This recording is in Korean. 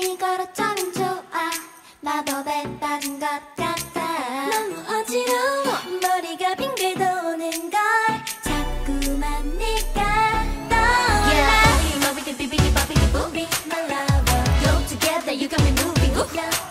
이걸 어쩌면 좋아 마법에 빠진 것 같아 너무 어지러워 머리가 빙글 도는 걸 자꾸만 네가 떠올라 yeah. You're my baby, baby, baby, baby, my lover Go together, you got me moving Ooh.